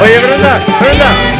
Oye, Brenda, Brenda.